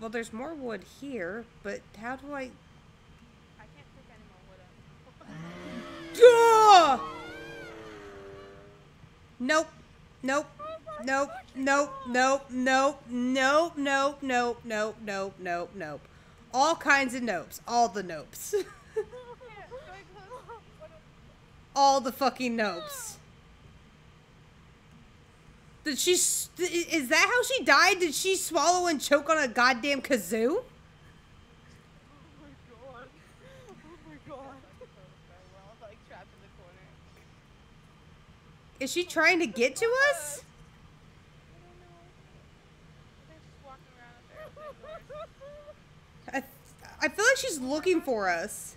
Well, there's more wood here, but how do I? I can't pick any more wood up. Nope. Nope. Nope. Nope. Nope. Nope. Nope. Nope. Nope. Nope. Nope. Nope. Nope. All kinds of nopes. All the nopes. All the fucking nopes. Did she? Is that how she died? Did she swallow and choke on a goddamn kazoo? Is she trying to get to us? I, I feel like she's looking for us.